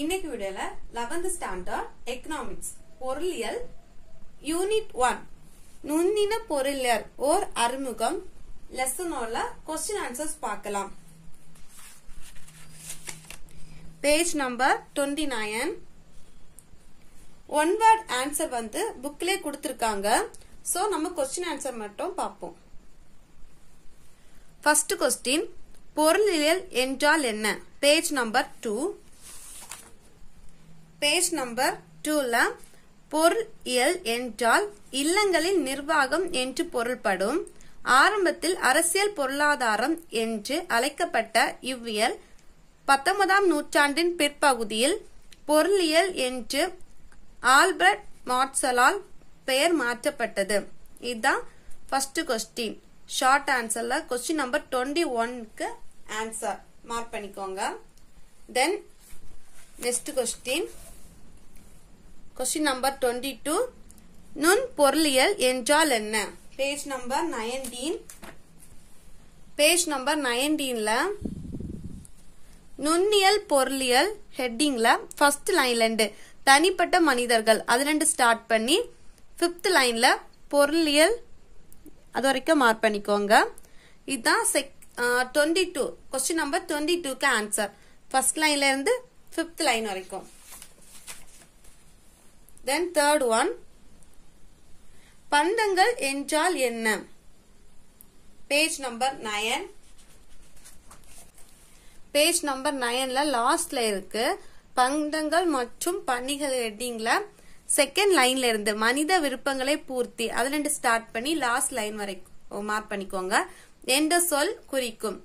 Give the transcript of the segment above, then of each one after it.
இன்னைக்கு வீடியோல 11th standard economics பொருளியல் யூனிட் ஒன் நுண்ணின பொருளியல் ஓர் அறிமுகம். லெசனோல கொஸ்டின் ஆன்சர்ஸ் பார்க்கலாம். Page number twenty nine one word answer வந்து புக்லயே கொடுத்துருக்காங்க. ஸோ நம்ம கொஸ்டின் ஆன்சர் மட்டும் பார்ப்போம். ஃபர்ஸ்ட் கொஸ்டின் பொருளியல் என்றால் என்ன? Page number two page number டூல பொருளியல் என்றால் இல்லங்களின் நிர்வாகம் என்று பொருள்படும். ஆரம்பத்தில் அரசியல் பொருளாதாரம் என்று அழைக்கப்பட்ட இவ்வியல் பத்தொன்பதாம் நூற்றாண்டின் பிற்பகுதியில் பொருளியல் என்று ஆல்பர்ட் மாட்சலால் பெயர் மாற்றப்பட்டது. இதுதான் ஃபர்ஸ்ட் கொஸ்டின் ஷார்ட் ஆன்சர்ல கொஸ்டின் நம்பர் டுவெண்ட்டி ஒன்க்கு ஆன்சர் மார்க் பண்ணிக்கோங்க. Then next question question number twenty two நுண் பொருளியல் என்றால் என்ன? Page number nineteen page number நைன்டீன்ல நுண்ணியல் பொருளியல் ஹெட்டிங்ல ஃபர்ஸ்ட் லைன்ல இருந்து தனிப்பட்ட மனிதர்கள். அதுல இருந்து ஸ்டார்ட் பண்ணி ஃபிஃப்த் லைன்ல பொருளியல் அது வரைக்கும் மார்க் பண்ணிக்கோங்க. இதுதான் check twenty two question number twenty டூக்கு ஆன்சர் ஃபர்ஸ்ட் லைன்ல இருந்து ஃபிஃப்த் லைன் வரைக்கும். தென் தேர்ட் ஒன் பந்தங்கள் என்றால் என்ன? Page number nine page number நயன்ல லாஸ்ட்ல இருக்கு. பந்தங்கள் மற்றும் பணிகள் ஹெட்டிங்ல செகண்ட் லைன்ல இருந்து மனித விருப்பங்களை பூர்த்தி. அதுல இருந்து ஸ்டார்ட் பண்ணி லாஸ்ட் லைன் வரைக்கும் மார்க் பண்ணிக்கோங்க. என்ற சொல் குறிக்கும்.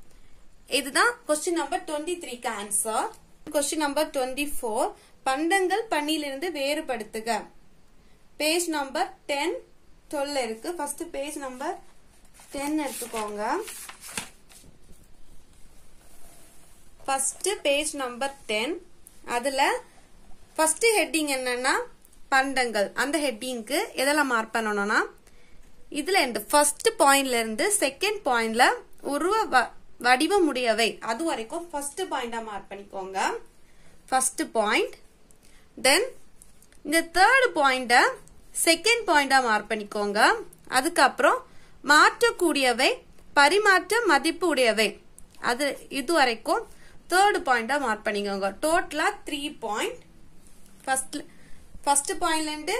இதுதான் கொஸ்டின் நம்பர் டுவெண்ட்டி த்ரீக்கு answer question number twenty four பண்டங்கள் பணியிலிருந்து வேறுபடுத்துக. பேஜ் நம்பர் டென் டுவெல் இருக்கு. ஃபர்ஸ்ட் பேஜ் நம்பர் டென் எடுத்துக்கோங்க. ஃபர்ஸ்ட் பேஜ் நம்பர் டென் அதுல ஃபர்ஸ்ட் ஹெட்டிங் என்னன்னா பண்டங்கள். அந்த ஹெட்டிங்க்கு எதெல்லாம் மார்க் பண்ணணும்னா இதுல இருந்து ஃபர்ஸ்ட் பாயிண்ட்ல இருந்து செகண்ட் பாயிண்ட்ல உருவ வடிவமுடையவை. அது வரைக்கும் ஃபர்ஸ்ட் பாயிண்டா மார்க் பண்ணிக்கோங்க. ஃபர்ஸ்ட் பாயிண்ட் தென் இந்த தேர்ட் பாயிண்ட செகண்ட் பாயிண்டா மார்க் பண்ணிக்கோங்க. அதுக்கப்புறம் மாற்றக்கூடியவை பரிமாற்ற மதிப்பு உடையவை. அது இது வரைக்கும் தேர்ட் பாயிண்டா மார்க் பண்ணிக்கோங்க. டோட்டலா த்ரீ பாயிண்ட் ஃபர்ஸ்ட் ஃபர்ஸ்ட் பாயிண்ட்லேருந்து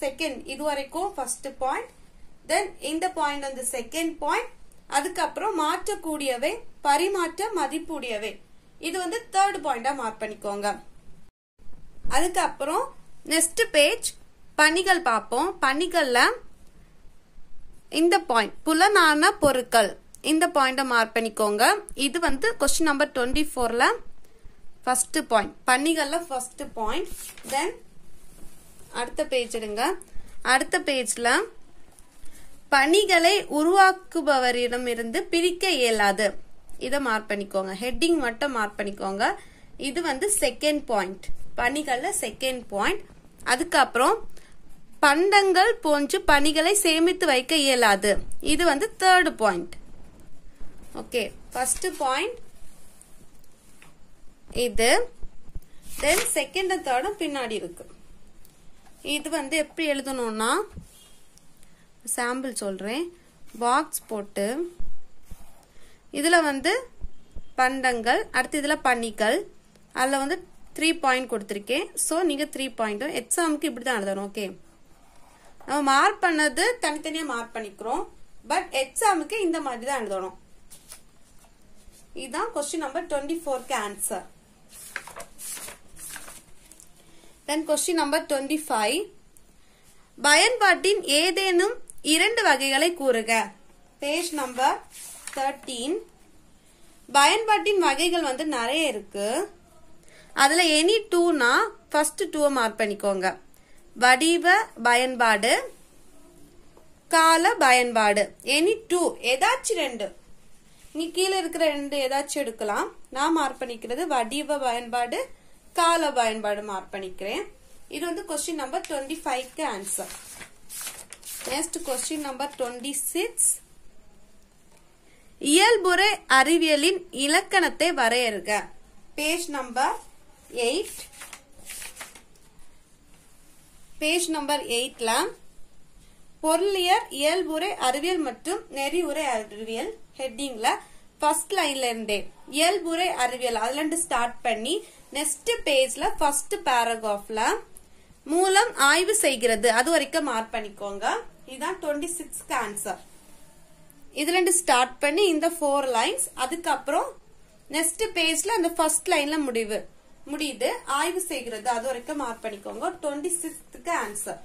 செகண்ட் இது வரைக்கும் ஃபர்ஸ்ட் பாயிண்ட் தென் இந்த பாயிண்ட் வந்து செகண்ட் பாயிண்ட் அதுக்கப்புறம் மாற்றக்கூடியவை பரிமாற்ற மதிப்புடையவை. இது வந்து தேர்ட் பாயிண்டா மார்க் பண்ணிக்கோங்க. அதுக்கப்புறம் நெக்ஸ்ட் பேஜ் பணிகள் பார்ப்போம். பணிகள்ல இந்த பாயிண்ட் புலனான பொருட்கள். இந்த பாயிண்ட மார்க் பண்ணிக்கோங்க. இது வந்து கொஸ்டின் நம்பர் டுவெண்ட்டி ஃபோர்ல ஃபர்ஸ்ட் பாயிண்ட் பணிகள்ல ஃபர்ஸ்ட் பாயிண்ட் தென் அடுத்த பேஜ் எடுங்க. அடுத்த பேஜ்ல பணிகளை உருவாக்குபவரிடம் இருந்து பிரிக்க இயலாது. இதை மார்க் பண்ணிக்கோங்க. ஹெட்டிங் மட்டும் மார்க் பண்ணிக்கோங்க. இது வந்து செகண்ட் பாயிண்ட் பணிகள்ல செகண்ட் பாயிண்ட் அதுக்கப்புறம் பண்டங்கள் போன்று பணிகளை சேமித்து வைக்க இயலாது. இது வந்து third point okay first point இது. தென் செகண்ட் தேர்டும் பின்னாடி இருக்கு. இது வந்து எப்படி எழுதணும்னா சாம்பிள் சொல்கிறேன் பாக்ஸ் போட்டு இதில் வந்து பண்டங்கள் அடுத்து இதில் பணிகள் அதில் வந்து த்ரீ பாயிண்ட் கொடுத்துருக்கேன். ஸோ நீங்கள் த்ரீ பாயிண்ட்டும் எக்ஸாமுக்கு இப்படி தான் எழுதணும் ஓகே நம்ம மார்க் பண்ணது தனித்தனியாக மார்க் பண்ணிக்கிறோம். பட் எக்ஸாமுக்கு இந்த மாதிரி தான் எழுதணும். இதுதான் கொஸ்டின் நம்பர் டுவெண்ட்டி ஃபோர்க்கு answer then question number twenty five பயன்பாட்டின் ஏதேனும் இரண்டு வகைகளை கூறுக. பேஜ் நம்பர் தேர்ட்டீன் பயன்பாட்டின் வகைகள் வந்து நிறைய இருக்கு. அதுல எனி டூனா ஃபர்ஸ்ட் டூவை மார்க் பண்ணிக்கோங்க. வடிவ பயன்பாடு கால பயன்பாடு. எனி டூ ஏதாச்சும் ரெண்டு. நீ கீழே இருக்கிற ரெண்டு ஏதாச்சும் எடுக்கலாம். நான் மார்க் பண்ணிக்கிறது வடிவ பயன்பாடு கால பயன்பாடு மார்க் பண்ணிக்கிறேன். இது வந்து கொஸ்டின் நம்பர் டுவெண்ட்டி ஃபைவ்க்கு answer next question number twenty six இயல்புரை அறிவியலின் இலக்கணத்தை வரையறுக. Page number eight page number எயிட்ல பொருளியர் இயல்புரை அறிவியல் மற்றும் நெறிவுரை அறிவியல் ஹெட்டிங்ல ஃபர்ஸ்ட் லைன்ல இருந்தே இயல்புரை அறிவியல் அதுல இருந்து ஸ்டார்ட் பண்ணி நெக்ஸ்ட் பேஜ்ல ஃபர்ஸ்ட் பேராகிராஃப்ல மூலம் ஆய்வு செய்கிறது. அது வரைக்கும் மார்க் பண்ணிக்கோங்க. இதுதான் டுவெண்ட்டி சிக்ஸ்க்கு ஆன்சர் இதுல ஸ்டார்ட் பண்ணி இந்த ஃபோர் லைன்ஸ் அதுக்கப்புறம் நெக்ஸ்ட் பேஜ்ல அந்த ஃபர்ஸ்ட் லைன்ல முடிவு. முடியுது ஆய்வு செய்கிறது. அது வரைக்கும் மார்க் பண்ணிக்கோங்க. Twenty சிக்ஸ்த்துக்கு answer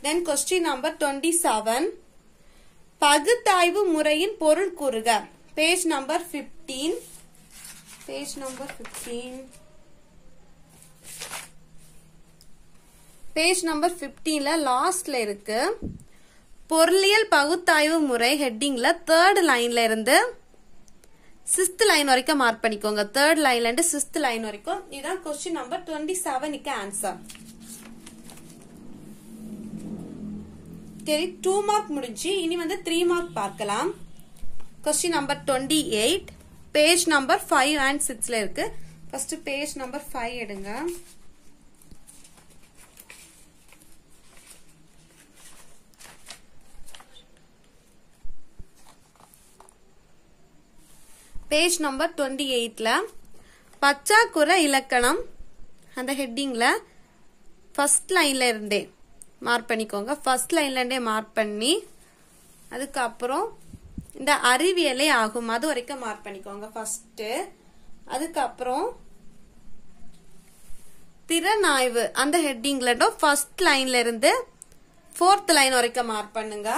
then question number twenty seven பகுத்தாய்வு முறையின் பொருள் கூறுக. Page number fifteen page number fifteen page number பிப்டீன்ல லாஸ்ட்ல இருக்கு. பொருளியல் பகுத்தாய்வு முறை ஹெட்டிங்ல தேர்ட் லைன்ல இருந்து சிக்ஸ்த் லைன் வரைக்கும் மார்க் பண்ணிக்கோங்க. தேர்ட் லைன்ல இருந்து சிக்ஸ்த் லைன் வரைக்கும் இதுதான் கொஸ்டின் நம்பர் டுவெண்ட்டி செவனுக்கு ஆன்சர் சரி டூ மார்க் முடிஞ்சு இனி வந்து த்ரீ மார்க் பார்க்கலாம். Question number twenty eight page number five and சிக்ஸ்ல இருக்கு. ஃபர்ஸ்ட் பேஜ் நம்பர் ஃபைவ் எடுங்க. பேஜ் நம்பர் டுவெண்ட்டி எயிட்ல பச்சாக்குறை இலக்கணம் அந்த ஹெட்டிங்ல ஃபர்ஸ்ட் லைன்ல இருந்தே மார்க் பண்ணிக்கோங்க. ஃபர்ஸ்ட் லைன்ல இருந்தே மார்க் பண்ணி அதுக்கப்புறம் இந்த அறிவியலே ஆகும். அது வரைக்கும் மார்க் பண்ணிக்கோங்க ஃபர்ஸ்ட் அதுக்கப்புறம் திறனாய்வு அந்த ஹெட்டிங்ல ஃபர்ஸ்ட் லைன்ல இருந்து ஃபோர்த் லைன் வரைக்கும் மார்க் பண்ணுங்க.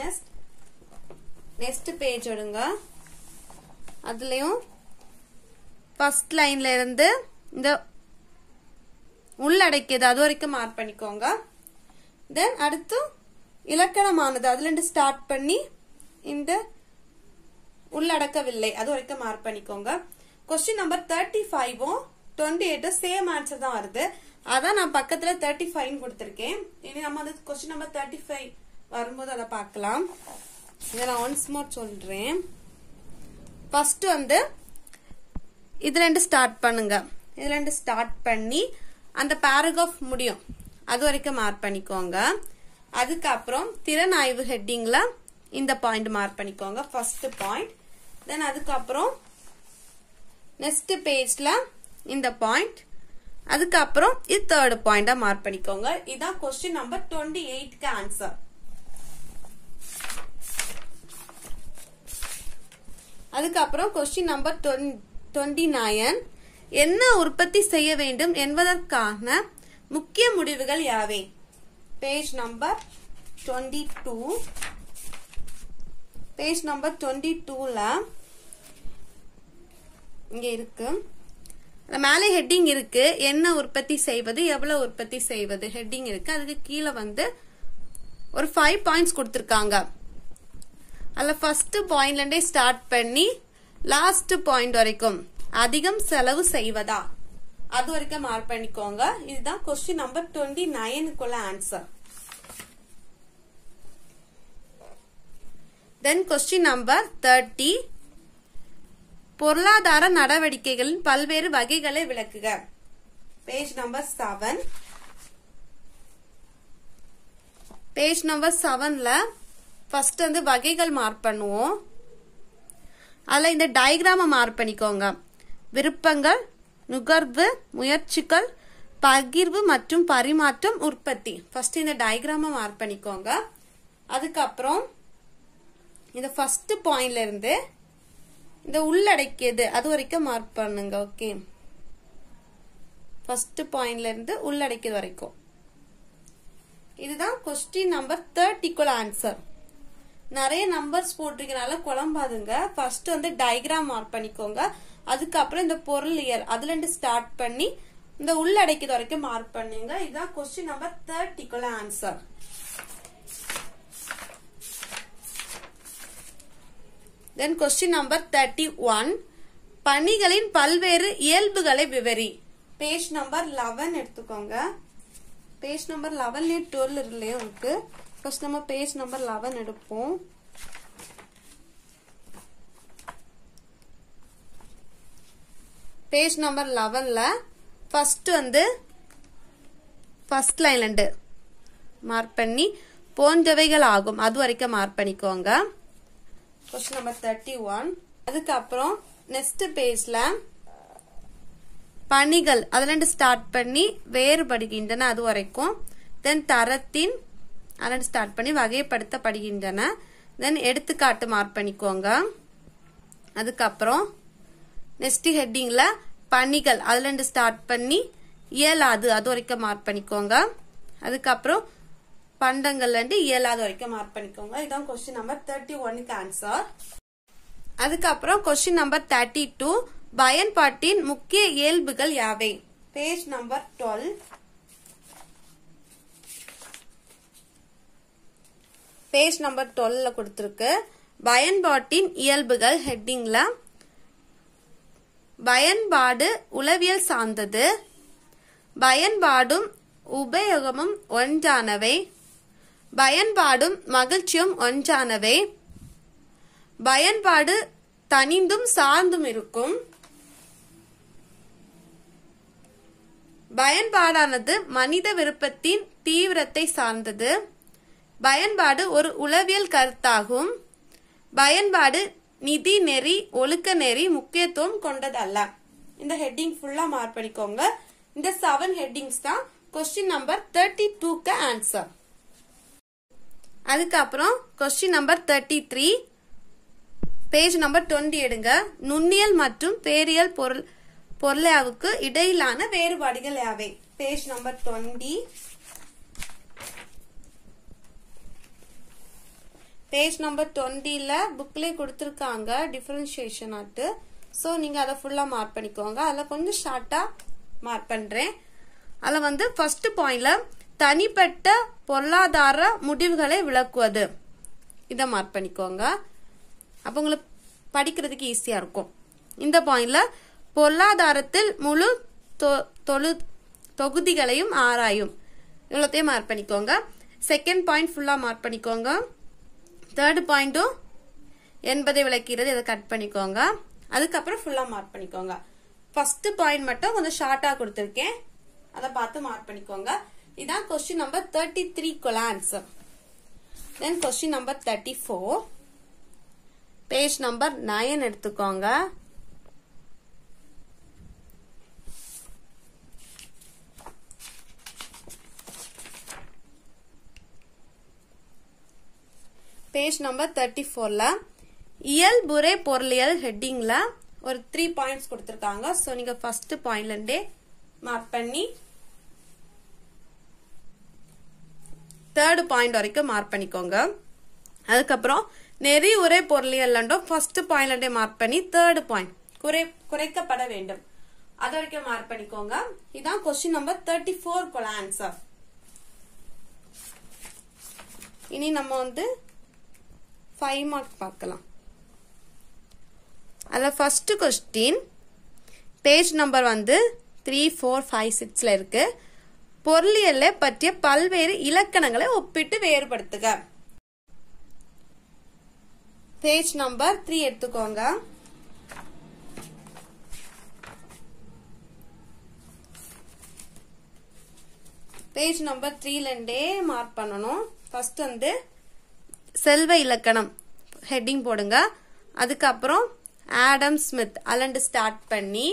நெக்ஸ்ட் நெக்ஸ்ட் பேஜ் எடுங்க. அதுலயும் ஃபர்ஸ்ட் லைன்ல இருந்து இந்த உள்ளடக்கியது அது வரைக்கும் மார்க் பண்ணிக்கோங்க. தென் அடுத்து இலக்கணமானது அதுல இருந்து ஸ்டார்ட் பண்ணி இந்த உள்ளடக்கவில்லை அது வரைக்கும் மார்க் பண்ணிக்கோங்க. கொஸ்டின் நம்பர் தேர்ட்டி ஃபைவும் டுவெண்ட்டி எயிட்டும் சேம் ஆன்சர் தான் வருது. அதான் நான் பக்கத்துல தேர்ட்டி ஃபைவ் கொடுத்துருக்கேன். இனி நம்ம வந்து கொஸ்டின் நம்பர் தேர்ட்டி ஃபைவ் வரும்போது அதை பார்க்கலாம். இதை நான் ஒன்ஸ் மோர் சொல்றேன். ஃபர்ஸ்ட் வந்து இது ரெண்டு ஸ்டார்ட் பண்ணுங்க. இது ரெண்டு ஸ்டார்ட் பண்ணி அந்த பேராகிராஃப் முடியும். அது வரைக்கும் மார்க் பண்ணிக்கோங்க. அதுக்கப்புறம் திறன் ஆய்வு ஹெட்டிங்ல இந்த பாயிண்ட் மார்க் பண்ணிக்கோங்க. ஃபர்ஸ்ட் பாயிண்ட் தென் அதுக்கப்புறம் நெக்ஸ்ட் பேஜ்ல இந்த பாயிண்ட் அதுக்கப்புறம் இது தேர்ட் பாயிண்டா மார்க் பண்ணிக்கோங்க. இதான் கொஸ்டின் நம்பர் டுவெண்ட்டி எயிட்க்கு ஆன்சர் அதுக்கப்புறம் கொஸ்டின் நம்பர் டுவெண்ட்டி நைன் என்ன உற்பத்தி செய்ய வேண்டும் என்பதற்கான முக்கிய முடிவுகள் யாவை? Page number twenty two page number twenty டூல இங்க இருக்கு. மேலே ஹெட்டிங் இருக்கு. என்ன உற்பத்தி செய்வது? எவ்வளவு உற்பத்தி செய்வது? ஹெட்டிங் இருக்கு. அதுக்கு கீழே வந்து ஒரு ஃபைவ் பாயிண்ட்ஸ் கொடுத்துருக்காங்க. அதில் ஃபர்ஸ்ட் பாயிண்ட்லேருந்தே ஸ்டார்ட் பண்ணி லாஸ்ட் பாயிண்ட் வரைக்கும் அதிகம் செலவு செய்வதா? அது வரைக்கும் மார்க் பண்ணிக்கோங்க. இதுதான் question number twenty நைனுக்குள்ள answer then question number thirty பொருளாதார நடவடிக்கைகளின் பல்வேறு வகைகளை விளக்குக. Page number seven page number செவன்ல ஃபர்ஸ்ட் வந்து வகைகள் மார்க் பண்ணுவோம். அதில் இந்த டயக்ராமை மார்க் பண்ணிக்கோங்க. விருப்பங்கள் நுகர்வு முயற்சிகள் பகிர்வு மற்றும் பரிமாற்றம் உற்பத்தி. ஃபர்ஸ்ட் இந்த டயக்ராமை மார்க் பண்ணிக்கோங்க. அதுக்கப்புறம் இந்த ஃபர்ஸ்ட் பாயிண்ட்ல இருந்து இந்த உள்ளடக்கியது அது வரைக்கும் மார்க் பண்ணுங்க ஓகே ஃபர்ஸ்ட் பாயிண்ட்ல இருந்து உள்ளடக்கியது வரைக்கும். இதுதான் கொஸ்டின் நம்பர் தேர்ட்டிக்குள்ள ஆன்சர் நிறைய நம்பர்ஸ் போட்டிருக்கனால குழம்பாதுங்க. ஃபர்ஸ்ட் வந்து டயக்ராம் மார்க் பண்ணிக்கோங்க. அதுக்கப்புறம் இந்த பொருள் இயர் அதுல இருந்து ஸ்டார்ட் பண்ணி இந்த உள்ளடைக்கிறது வரைக்கும் மார்க் பண்ணுங்க. இதுதான் question number தேர்ட்டிக்குள்ள answer then question number thirty one பணிகளின் பல்வேறு இயல்புகளை விவரி. பேஜ் நம்பர் லெவன் எடுத்துக்கோங்க. பேஜ் நம்பர் லெவன்லேயே டுவெல் இருக்கு உங்களுக்கு? ஃபர்ஸ்ட் நம்ம பேஜ் நம்பர் லெவன் எடுப்போம். பேஜ் நம்பர் லெவன்ல ஃபர்ஸ்ட் வந்து ஃபர்ஸ்ட் லைன்லண்டு மார்க் பண்ணி போன்றவைகள் ஆகும். அது வரைக்கும் மார்க் பண்ணிக்கோங்க. கொஸ்டின் நம்பர் தேர்ட்டி ஒன் அதுக்கப்புறம் நெக்ஸ்ட் பேஜ்ல பணிகள் அதுல ஸ்டார்ட் பண்ணி வேறுபடுகின்றன அது வரைக்கும். தென் தரத்தின் அதுல ஸ்டார்ட் பண்ணி வகைப்படுத்தப்படுகின்றன. தென் எடுத்துக்காட்டு மார்க் பண்ணிக்கோங்க. அதுக்கப்புறம் நெக்ஸ்ட் ஹெட்டிங்கில் பணிகள். அதுலேருந்து ஸ்டார்ட் பண்ணி இயலாது அது வரைக்கும் மார்க் பண்ணிக்கோங்க. அதுக்கப்புறம் பண்டங்கள்லேருந்து இயலாது வரைக்கும் மார்க் பண்ணிக்கோங்க. இதான் கொஸ்டின் நம்பர் தேர்ட்டி ஒன்னுக்கு ஆன்சர் அதுக்கப்புறம் கொஸ்டின் நம்பர் தேர்ட்டி டூ பயன்பாட்டின் முக்கிய இயல்புகள் யாவை? Page number twelve page number டுவெல்ல கொடுத்துருக்கு. பயன்பாட்டின் இயல்புகள் ஹெட்டிங்ல. பயன்பாடு உளவியல் சார்ந்தது. பயன்பாடும் உபயோகமும் ஒன்றானவை. பயன்பாடும் மகிழ்ச்சியும் ஒன்றானவை. பயன்பாடு தனிந்தும் சார்ந்தும் இருக்கும். பயன்பாடானது மனித விருப்பத்தின் தீவிரத்தை சார்ந்தது. பயன்பாடு ஒரு உளவியல் கருத்தாகும். பயன்பாடு நிதி நெறி ஒழுக்க நெறி முக்கியத்துவம் கொண்டதல்ல. இந்த ஹெட்டிங் ஃபுல்லா மார்க் பண்ணிக்கோங்க. இந்த செவன் ஹெட்டிங்ஸ் தான் கொஸ்டின் நம்பர் தேர்ட்டி டூக்கு ஆன்சர் அதுக்கப்புறம் question number thirty three page number twenty எடுங்க. நுண்ணியல் மற்றும் பேரியல் பொருள் பொருளாவுக்கு இடையிலான வேறுபாடுகள் யாவை? Page number twenty page number டுவெண்ட்டில புக்லேயே கொடுத்துருக்காங்க டிஃபரன்ஷியேஷன் ஆட்டு ஸோ நீங்கள் அதை ஃபுல்லாக மார்க் பண்ணிக்கோங்க. அதில் கொஞ்சம் ஷார்ட்டாக மார்க் பண்ணுறேன் அதில் வந்து ஃபர்ஸ்ட் பாயிண்ட்ல தனிப்பட்ட பொருளாதார முடிவுகளை விளக்குவது. இதை மார்க் பண்ணிக்கோங்க. அப்போ உங்களுக்கு படிக்கிறதுக்கு ஈஸியாக இருக்கும். இந்த பாயிண்ட்ல பொருளாதாரத்தில் முழு தொழு தொகுதிகளையும் ஆராயும். இவ்வளோத்தையும் மார்க் பண்ணிக்கோங்க. செகண்ட் பாயிண்ட் ஃபுல்லாக மார்க் பண்ணிக்கோங்க. தேர்டு பாயிண்ட்டும் என்பதை விளக்கிறது இதை கட் பண்ணிக்கோங்க. அதுக்கப்புறம் ஃபுல்லாக மார்க் பண்ணிக்கோங்க. ஃபர்ஸ்ட் பாயிண்ட் மட்டும் கொஞ்சம் ஷார்ட்டாக கொடுத்துருக்கேன். அதை பார்த்து மார்க் பண்ணிக்கோங்க. இதான் question number thirty three கொலான்ஸ் then question number thirty four page number nine எடுத்துக்கோங்க. பேஜ் நம்பர் தேர்ட்டி ஃபோர்ல இயல்புரை பொருளியல் ஹெட்டிங்ல ஒரு த்ரீ பாயிண்ட்ஸ் கொடுத்துருக்காங்க. ஸோ நீங்க ஃபர்ஸ்ட் பாயிண்ட்ல மார்க் பண்ணி தேர்டு பாயிண்ட் வரைக்கும் மார்க் பண்ணிக்கோங்க. அதுக்கப்புறம் நெறி உரை பொருளியல் ஃபர்ஸ்ட் பாயிண்ட்ல மார்க் பண்ணி தேர்டு பாயிண்ட் குறை குறைக்கப்பட வேண்டும். அது வரைக்கும் மார்க் பண்ணிக்கோங்க. இதான் question number thirty four answer இனி நம்ம வந்து ஃபைவ் மார்க் பார்க்கலாம். அதில் ஃபர்ஸ்ட் கொஸ்டின் பேஜ் நம்பர் வந்து த்ரீ ஃபோர் ஃபைவ் சிக்ஸில் இருக்குது பொருளியலை பற்றிய பல்வேறு இலக்கணங்களை ஒப்பிட்டு வேறுபடுத்துக. பேஜ் நம்பர் த்ரீ எடுத்துக்கோங்க. பேஜ் நம்பர் த்ரீலேருந்தே மார்க் பண்ணணும். ஃபர்ஸ்ட் வந்து செல்வ இலக்கணம் ஹெட்டிங் போடுங்க. அதுக்கப்புறம் ஆடம் ஸ்மித் அலண்டு ஸ்டார்ட் பண்ணி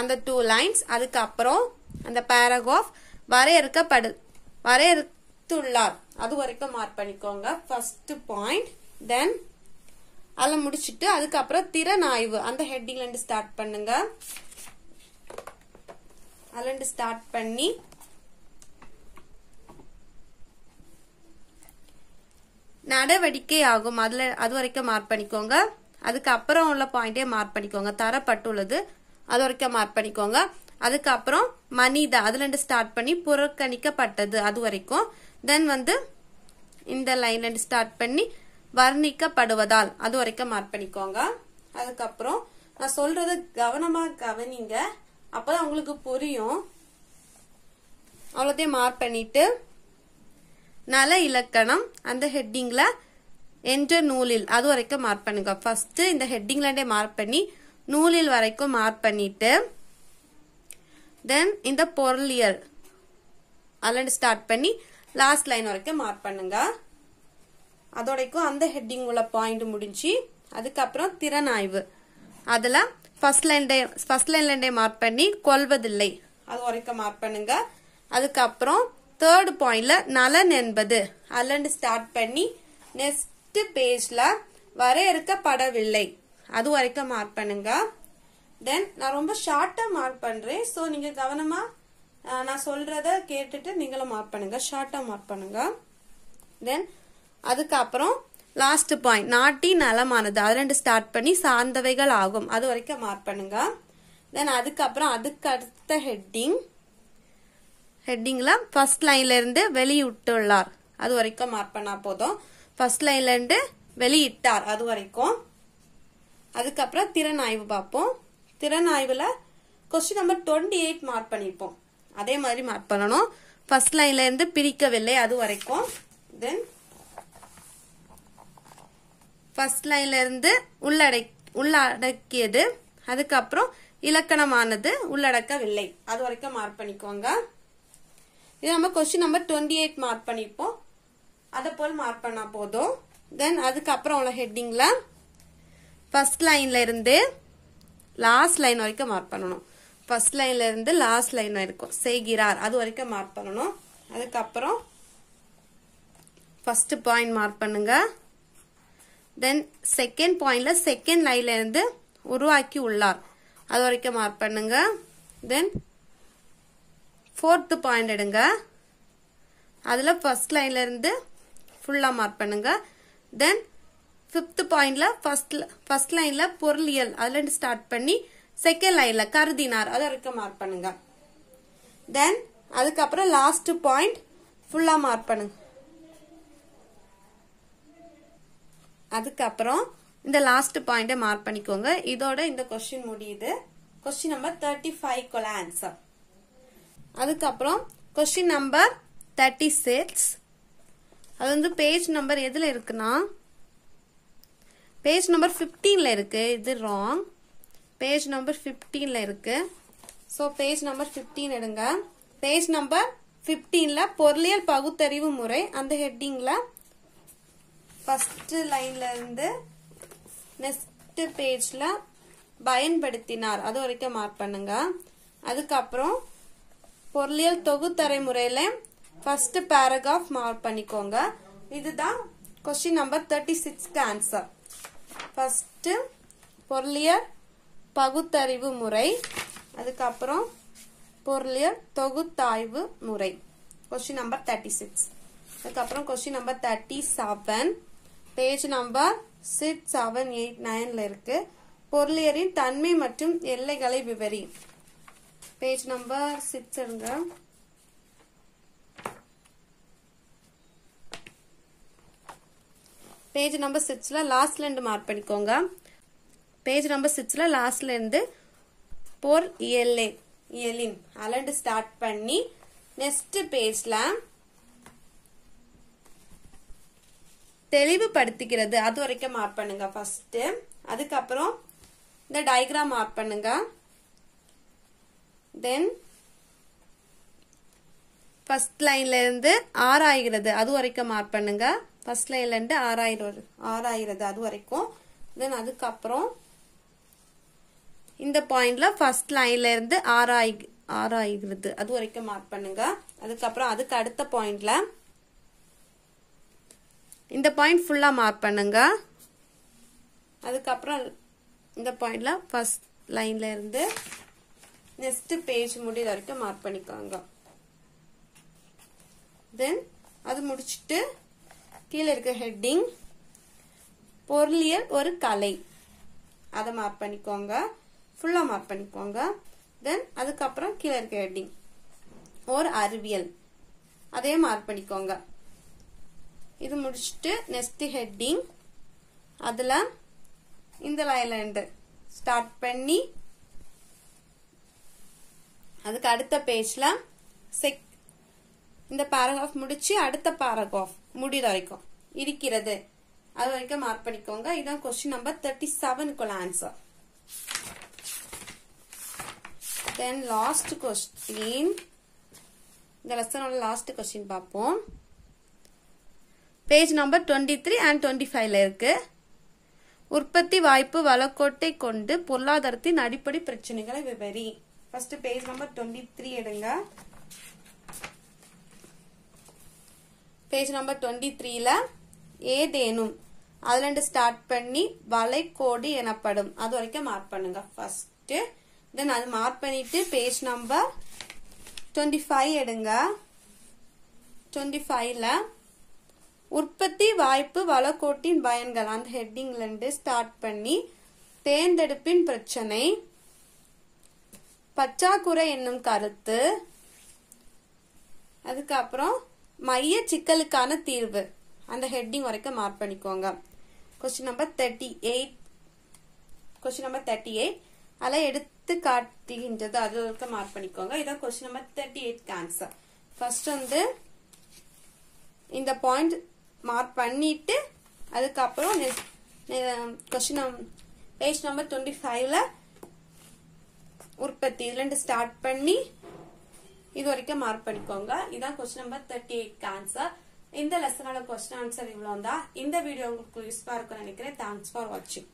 அந்த டூ லைன்ஸ் அதுக்கப்புறம் அந்த பேராகிராஃப் வரையறுக்கப்படு வரையறுத்துள்ளார். அது வரைக்கும் மார்க் பண்ணிக்கோங்க. ஃபர்ஸ்ட் பாயிண்ட் தென் அதில் முடிச்சுட்டு அதுக்கப்புறம் திறன் ஆய்வு அந்த ஹெட்டிங்ல இருந்து ஸ்டார்ட் பண்ணுங்க. அதுலேருந்து ஸ்டார்ட் பண்ணி நடவடிக்கை ஆகும் அதுல அது வரைக்கும் மார்க் பண்ணிக்கோங்க. அதுக்கப்புறம் உள்ள பாயிண்டே மார்க் பண்ணிக்கோங்க. தரப்பட்டுள்ளது அது வரைக்கும் மார்க் பண்ணிக்கோங்க. அதுக்கப்புறம் மனித அதுல இருந்து ஸ்டார்ட் பண்ணி புறக்கணிக்கப்பட்டது அது வரைக்கும். தென் வந்து இந்த லைன்ல இருந்து ஸ்டார்ட் பண்ணி வர்ணிக்கப்படுவதால் அது வரைக்கும் மார்க் பண்ணிக்கோங்க. அதுக்கப்புறம் நான் சொல்றது கவனமா கவனிங்க. அப்பதான் உங்களுக்கு புரியும். அவ்வளோத்தையும் மார்க் பண்ணிட்டு நல இலக்கணம் அந்த ஹெட்டிங்ல என்ற நூலில் அது வரைக்கும் மார்க் பண்ணுங்க ஃபர்ஸ்ட் இந்த ஹெட்டிங்ல மார்க் பண்ணி நூலில் வரைக்கும் மார்க் பண்ணிட்டு தென் இந்த பொருளியல் அதுலேருந்து ஸ்டார்ட் பண்ணி லாஸ்ட் லைன் வரைக்கும் மார்க் பண்ணுங்க. அதோடைக்கும் அந்த ஹெட்டிங் உள்ள பாயிண்ட் முடிஞ்சு அதுக்கப்புறம் திறனாய்வு. அதுல ஃபர்ஸ்ட் லைன்டே ஃபர்ஸ்ட் லைன்லேருந்தே மார்க் பண்ணி கொல்வதில்லை அது வரைக்கும் மார்க் பண்ணுங்க. அதுக்கப்புறம் தேர்ட் பாயிண்ட்ல நலன் என்பது. அல்லன்னு ஸ்டார்ட் பண்ணி நெக்ஸ்ட் பேஜ்ல வரையறுக்கப்படவில்லை. அது வரைக்கும் மார்க் பண்ணுங்க. தென் நான் ரொம்ப ஷார்ட்டா மார்க் பண்றேன். ஸோ நீங்க கவனமா நான் சொல்றத கேட்டுட்டு நீங்களும் மார்க் பண்ணுங்க. ஷார்ட்டா மார்க் பண்ணுங்க. தென் அதுக்கப்புறம் லாஸ்ட் பாயிண்ட் நாட்டி நலமானது. அது ரெண்டு ஸ்டார்ட் பண்ணி சார்ந்தவைகள் ஆகும். அது வரைக்கும் மார்க் பண்ணுங்க. தென் அதுக்கப்புறம் அதுக்கு அடுத்த ஹெட்டிங் ஹெட்டிங்கில் ஃபர்ஸ்ட் லைன்லேருந்து வெளியிட்டுள்ளார். அது வரைக்கும் மார்க் பண்ணா போதும். ஃபர்ஸ்ட் லைன்லேருந்து வெளியிட்டார். அது வரைக்கும். அதுக்கப்புறம் திறன் ஆய்வு பார்ப்போம். திறன் ஆய்வில் question number twenty eight mark பண்ணிப்போம். அதே மாதிரி மார்க் பண்ணணும். ஃபர்ஸ்ட் லைன்லேருந்து பிரிக்கவில்லை. அது வரைக்கும். தென் ஃபர்ஸ்ட் லைன்லேருந்து உள்ளடை உள்ளடக்கியது. அதுக்கப்புறம் இலக்கணமானது உள்ளடக்கவில்லை. அது வரைக்கும் மார்க் பண்ணிக்கோங்க. இது நம்ம question number twenty eight mark பண்ணிப்போம். அதை போல் மார்க் பண்ணா போதும். தென் அதுக்கப்புறம் உள்ள ஹெட்டிங்ல ஃபர்ஸ்ட் லைன்ல இருந்து லாஸ்ட் லைன் வரைக்கும் மார்க் பண்ணணும். ஃபர்ஸ்ட் லைன்ல இருந்து லாஸ்ட் லைன் வரைக்கும் செய்கிறார். அது வரைக்கும் மார்க் பண்ணணும். அதுக்கப்புறம் ஃபர்ஸ்ட் பாயிண்ட் மார்க் பண்ணுங்க. தென் செகண்ட் பாயிண்ட்ல செகண்ட் லைன்ல இருந்து உருவாக்கி உள்ளார். அது வரைக்கும் மார்க் பண்ணுங்க. தென் ஃபோர்த்து பாயிண்ட் எடுங்க. அதில் ஃபர்ஸ்ட் லைன்லேருந்து ஃபுல்லாக மார்க் பண்ணுங்க. தென் ஃபிஃப்த் பாயிண்ட்ல ஃபர்ஸ்ட் ஃபர்ஸ்ட் லைன்ல பொருளியல். அதுலேருந்து ஸ்டார்ட் பண்ணி செகண்ட் லைன்ல கருதினார். அதை இருக்க மார்க் பண்ணுங்க. தென் அதுக்கப்புறம் லாஸ்ட் பாயிண்ட் ஃபுல்லாக மார்க் பண்ணுங்க. அதுக்கப்புறம் இந்த லாஸ்ட் பாயிண்டை மார்க் பண்ணிக்கோங்க. இதோட இந்த கொஸ்டின் முடியுது. Question number thirty five answer அதுக்கப்புறம் கொஸ்டின் நம்பர் தேர்ட்டி சிக்ஸ் அது வந்து பேஜ் நம்பர் எதில் இருக்குன்னா பேஜ் நம்பர் ஃபிஃப்டீனில் இருக்குது இது ராங் பேஜ் நம்பர் ஃபிஃப்டீனில் இருக்குது ஸோ பேஜ் நம்பர் 15 எடுங்க. பேஜ் நம்பர் 15ல பொருளியல் பகுத்தறிவு முறை அந்த ஹெட்டிங்கில் ஃபஸ்ட்டு லைன்லேருந்து நெக்ஸ்ட்டு பேஜில் பயன்படுத்தினார். அது வரைக்கும் மார்க் பண்ணுங்க. அதுக்கப்புறம் பொருளியல் தொகுத்தரை முறையில ஃபர்ஸ்ட் பேராகிராஃப் மார்க் பண்ணிக்கோங்க. இதுதான் கொஸ்டின் நம்பர் தேர்ட்டி சிக்ஸ்க்கு ஆன்சர் ஃபர்ஸ்ட் பொருளியல் பகுத்தறிவு முறை அதுக்கப்புறம் பொருளியல் தொகுத்தாய்வு முறை. கொஸ்டின் நம்பர் தேர்ட்டி சிக்ஸ் அதுக்கப்புறம் question number thirty seven page number six seven eight நைன்ல இருக்கு. பொருளியரின் தன்மை மற்றும் எல்லைகளை விவரி. பேஜ் நம்பர் சிக்ஸ் எடுங்க பேஜ் நம்பர் சிக்ஸ்ல லாஸ்ட்ல இருந்து மார்க் பண்ணிக்கோங்க. பேஜ் நம்பர் சிக்ஸ்ல லாஸ்ட்ல இருந்து போர் இயல்லே இயலின் அலண்டு ஸ்டார்ட் பண்ணி நெக்ஸ்ட் பேஜ்ல தெளிவுபடுத்திக்கிறது. அது வரைக்கும் மார்க் பண்ணுங்க ஃபர்ஸ்ட் அதுக்கப்புறம் இந்த டயக்ராம் மார்க் பண்ணுங்க. தென் ஃபர்ஸ்ட் லைன்லேருந்து ஆறாயிரது அது வரைக்கும் மார்க் பண்ணுங்க. ஃபர்ஸ்ட் லைன்லேருந்து ஆறாயிரம் ஆறாயிரது அது வரைக்கும். தென் அதுக்கப்புறம் இந்த பாயிண்ட்ல ஃபர்ஸ்ட் லைன்ல இருந்து ஆறாய் ஆறாயிரது அது வரைக்கும் மார்க் பண்ணுங்க. அதுக்கப்புறம் அதுக்கு அடுத்த பாயிண்ட்ல இந்த பாயிண்ட் ஃபுல்லாக மார்க் பண்ணுங்க. அதுக்கப்புறம் இந்த பாயிண்ட்ல ஃபர்ஸ்ட் லைன்ல இருந்து நெக்ஸ்ட் பேஜ் முடிகிற வரைக்கும் மார்க் பண்ணிக்கோங்க. தென் அது முடிச்சுட்டு கீழே இருக்க ஹெட்டிங் பொருளியல் ஒரு கலை. அதை மார்க் பண்ணிக்கோங்க. ஃபுல்லாக மார்க் பண்ணிக்கோங்க. தென் அதுக்கப்புறம் கீழே இருக்க ஹெட்டிங் ஒரு அறிவியல். அதே மார்க் பண்ணிக்கோங்க. இது முடிச்சுட்டு நெக்ஸ்ட் ஹெட்டிங் அதில் இந்த லைன்லேருந்து ஸ்டார்ட் பண்ணி அதுக்கு அடுத்த பேஜ்ல செக் இந்த பேராகிராஃப் முடிச்சு அடுத்த பேராகிராஃப் முடிகிற வரைக்கும் இருக்கிறது. அது வரைக்கும் மார்க் பண்ணிக்கோங்க. இதான் கொஸ்டின் நம்பர் தேர்ட்டி செவனுக்குள்ள ஆன்சர் தென் லாஸ்ட் கொஸ்டின் இந்த லெசனோட லாஸ்ட் கொஸ்டின் பார்ப்போம். Page number twenty three and twenty ஃபைவ்ல இருக்கு. உற்பத்தி வாய்ப்பு வளக்கோட்டை கொண்டு பொருளாதாரத்தின் அடிப்படை பிரச்சனைகளை விவரி. First page number twenty three எடுங்க. பேஜ் நம்பர் டுவெண்ட்டி த்ரீல ஏதேனும் அதுலேருந்து ஸ்டார்ட் பண்ணி வளைகோடு எனப்படும். அது வரைக்கும் மார்க் பண்ணுங்க. ஃபர்ஸ்ட் தென் அது மார்க் பண்ணிட்டு பேஜ் நம்பர் டுவெண்ட்டி ஃபைவ் எடுங்க. டுவெண்ட்டி ஃபைவ்ல உற்பத்தி வாய்ப்பு வளக்கோட்டின் பயன்கள் அந்த ஹெட்டிங்லேருந்து ஸ்டார்ட் பண்ணி தேர்ந்தெடுப்பின் பிரச்சனை. பச்சாக்குறை என்னும் கருத்து. அதுக்கப்புறம் மைய சிக்கலுக்கான தீர்வு. அந்த ஹெட்டிங் வரைக்கும் மார்க் பண்ணிக்கோங்க. Question number thirty eight question number thirty eight அதெல்லாம் எடுத்து காட்டுகின்றது. அது வரைக்கும் மார்க் பண்ணிக்கோங்க. இதான் question number thirty eight answer first வந்து இந்த பாயிண்ட் மார்க் பண்ணிட்டு அதுக்கப்புறம் கொஸ்டின் பேஜ் நம்பர் டுவெண்ட்டி ஃபைவ்ல உற்பத்தி இதுல ஸ்டார்ட் பண்ணி இது வரைக்கும் மார்க் பண்ணிக்கோங்க. இதான் question number thirty eight answer இந்த லெசனோட கொஸ்டின் ஆன்சர் இவ்வளோ தான் இந்த வீடியோ உங்களுக்கு யூஸ்ஃபுல்லாக இருக்கும்னு நினைக்கிறேன். தேங்க்ஸ் ஃபார் வாட்சிங்